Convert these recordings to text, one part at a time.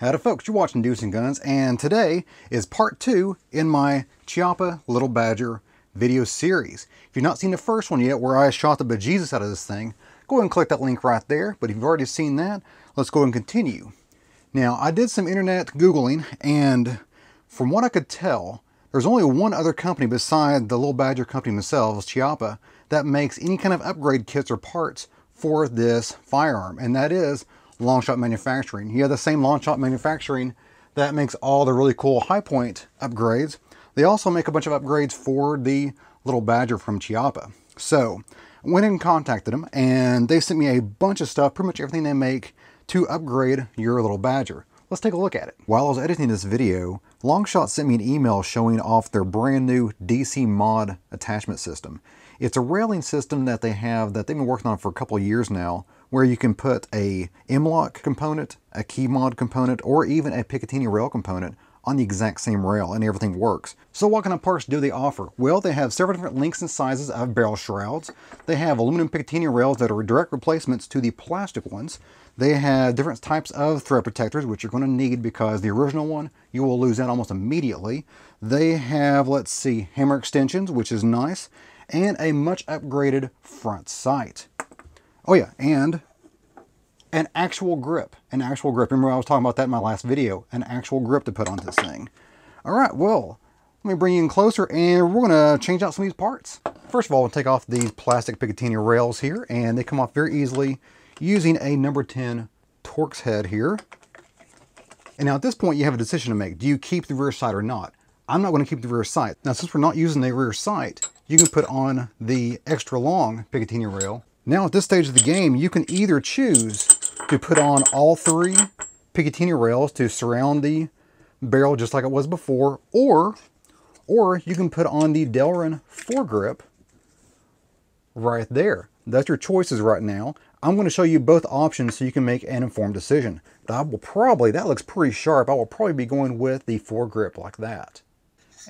Howdy folks, you're watching Deuce and Guns, and today is part two in my Chiappa Little Badger video series. If you've not seen the first one yet, where I shot the bejesus out of this thing, go ahead and click that link right there. But if you've already seen that, let's go and continue. Now, I did some internet Googling, and from what I could tell, there's only one other company beside the Little Badger company themselves, Chiappa, that makes any kind of upgrade kits or parts for this firearm, and that is Longshot Manufacturing. You have the same Longshot Manufacturing that makes all the really cool Hi-Point upgrades. They also make a bunch of upgrades for the Little Badger from Chiappa. So, went and contacted them, and they sent me a bunch of stuff, pretty much everything they make to upgrade your Little Badger. Let's take a look at it. While I was editing this video, Longshot sent me an email showing off their brand new DC mod attachment system. It's a railing system that they have that they've been working on for a couple years now where you can put a M-LOK component, a KeyMod component, or even a Picatinny rail component on the exact same rail and everything works. So what kind of parts do they offer? Well, they have several different lengths and sizes of barrel shrouds. They have aluminum Picatinny rails that are direct replacements to the plastic ones. They have different types of thread protectors, which you're going to need because the original one, you will lose out almost immediately. They have, let's see, hammer extensions, which is nice, and a much upgraded front sight. Oh yeah, and an actual grip. An actual grip. Remember I was talking about that in my last video. An actual grip to put on this thing. All right, well, let me bring you in closer and we're to change out some of these parts. First of all, we'll take off these plastic Picatinny rails here and they come off very easily using a number 10 Torx head here. And now at this point you have a decision to make. Do you keep the rear sight or not? I'm not to keep the rear sight. Now since we're not using the rear sight, you can put on the extra long Picatinny rail now at this stage of the game, you can either choose to put on all three Picatinny rails to surround the barrel just like it was before, or, or you can put on the Delrin foregrip right there. That's your choices right now. I'm going to show you both options so you can make an informed decision. I will probably, that looks pretty sharp, I will probably be going with the foregrip like that.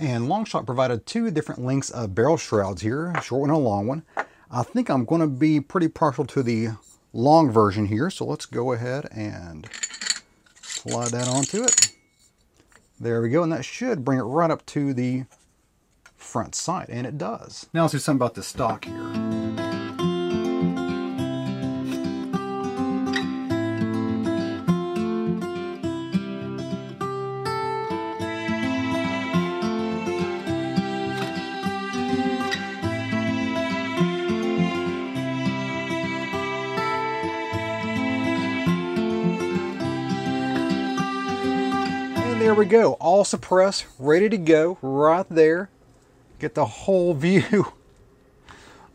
And Longshot provided two different lengths of barrel shrouds here, a short one and a long one. I think I'm going to be pretty partial to the long version here, so let's go ahead and slide that onto it. There we go, and that should bring it right up to the front sight, and it does. Now let's do something about the stock here. There we go. All suppressed, ready to go, right there. Get the whole view.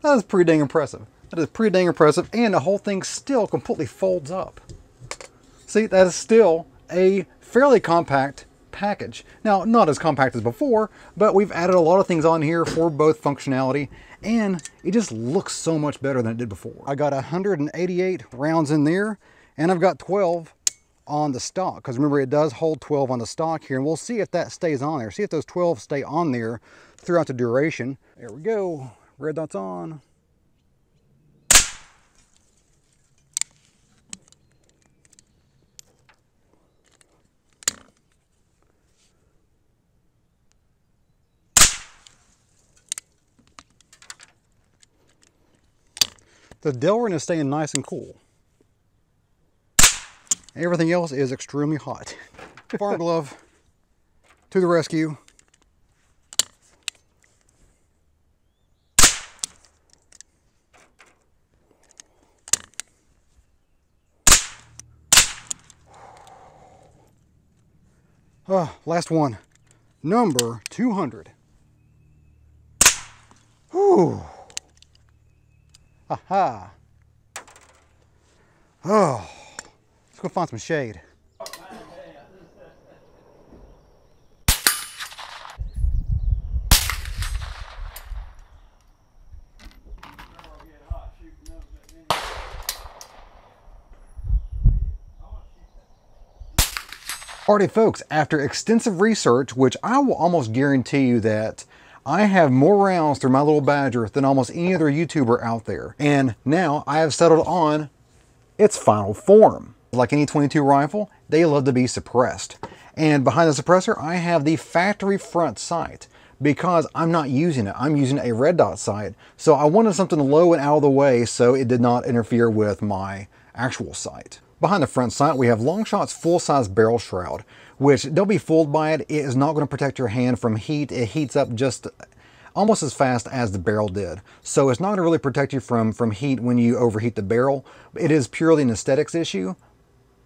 That is pretty dang impressive. That is pretty dang impressive, and the whole thing still completely folds up. See, that is still a fairly compact package. Now, not as compact as before, but we've added a lot of things on here for both functionality, and it just looks so much better than it did before. I got 188 rounds in there, and I've got 12 on the stock because remember it does hold 12 on the stock here and we'll see if that stays on there. See if those 12 stay on there throughout the duration. There we go. Red dots on. The Delrin is staying nice and cool. Everything else is extremely hot. Farm glove to the rescue. Oh, last one. Number 200. Whew. Aha. Oh go find some shade. Alrighty folks, after extensive research, which I will almost guarantee you that I have more rounds through my little Badger than almost any other YouTuber out there. And now I have settled on its final form. Like any 22 rifle, they love to be suppressed. And behind the suppressor, I have the factory front sight because I'm not using it. I'm using a red dot sight. So I wanted something low and out of the way so it did not interfere with my actual sight. Behind the front sight, we have Longshot's full-size barrel shroud, which don't be fooled by it. It is not going to protect your hand from heat. It heats up just almost as fast as the barrel did. So it's not going to really protect you from, from heat when you overheat the barrel. It is purely an aesthetics issue,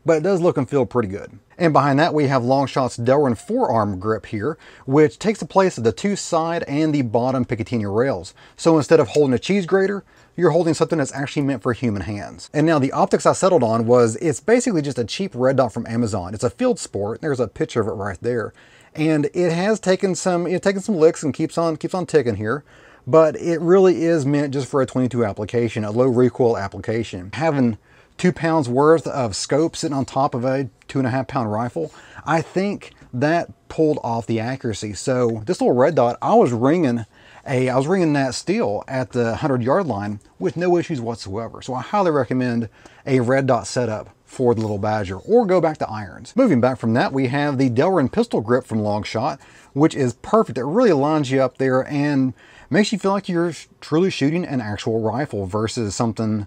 but it does look and feel pretty good. And behind that, we have Longshot's Delrin forearm grip here, which takes the place of the two side and the bottom Picatinny rails. So instead of holding a cheese grater, you're holding something that's actually meant for human hands. And now the optics I settled on was, it's basically just a cheap red dot from Amazon. It's a field sport. There's a picture of it right there. And it has taken some, it's taken some licks and keeps on, keeps on ticking here but it really is meant just for a 22 application, a low recoil application. Having two pounds worth of scope sitting on top of a two and a half pound rifle, I think that pulled off the accuracy. So this little red dot, I was ringing a, I was ringing that steel at the 100 yard line with no issues whatsoever. So I highly recommend a red dot setup for the little Badger or go back to irons. Moving back from that, we have the Delrin pistol grip from Longshot, which is perfect. It really lines you up there and makes you feel like you're truly shooting an actual rifle versus something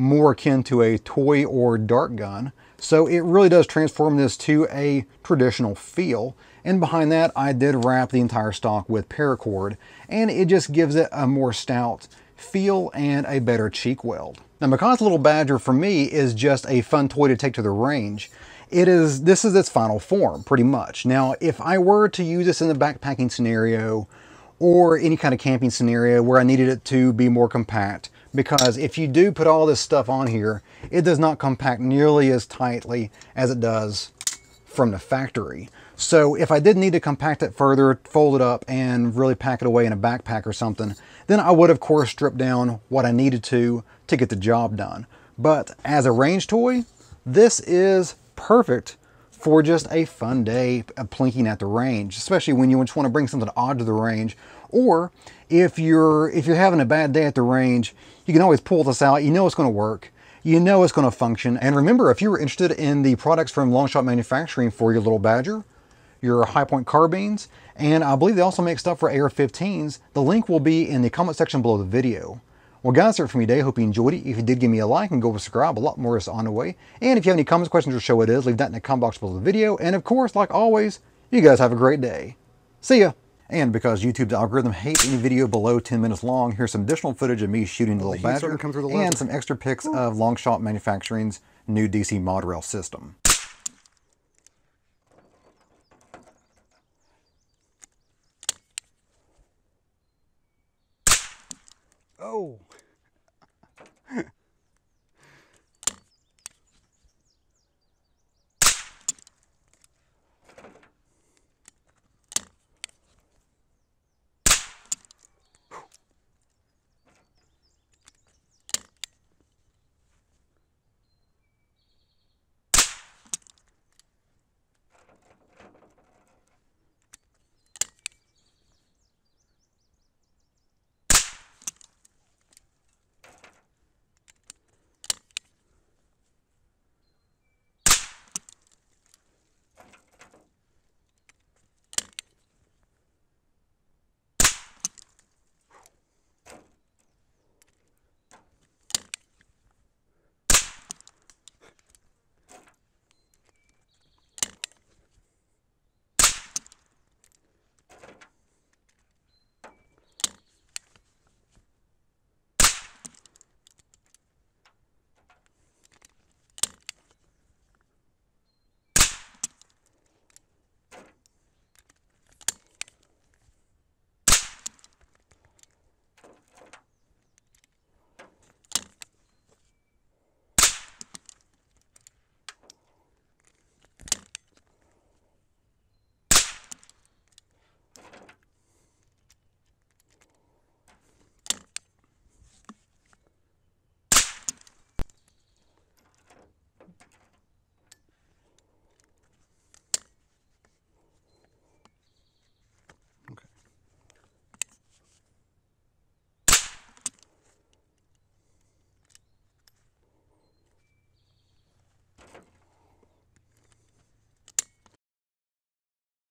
more akin to a toy or dart gun. So it really does transform this to a traditional feel. And behind that, I did wrap the entire stock with paracord, and it just gives it a more stout feel and a better cheek weld. Now, because Little Badger for me is just a fun toy to take to the range, it is this is its final form, pretty much. Now, if I were to use this in the backpacking scenario or any kind of camping scenario where I needed it to be more compact, because if you do put all this stuff on here, it does not compact nearly as tightly as it does from the factory. So if I did need to compact it further, fold it up and really pack it away in a backpack or something, then I would of course strip down what I needed to to get the job done. But as a range toy, this is perfect for just a fun day of plinking at the range, especially when you just want to bring something odd to the range. Or if you're if you're having a bad day at the range, you can always pull this out. You know it's going to work. You know it's going to function. And remember, if you were interested in the products from Longshot Manufacturing for your little Badger, your Hi-Point carbines, and I believe they also make stuff for AR-15s, the link will be in the comment section below the video. Well guys, that's it for me today. Hope you enjoyed it. If you did, give me a like and go subscribe. A lot more is on the way. And if you have any comments, questions, or show it is, leave that in the comment box below the video. And of course, like always, you guys have a great day. See ya! And because YouTube's algorithm hates any video below 10 minutes long, here's some additional footage of me shooting the little badger and some extra pics of Longshot Manufacturing's new DC mod rail system. Oh!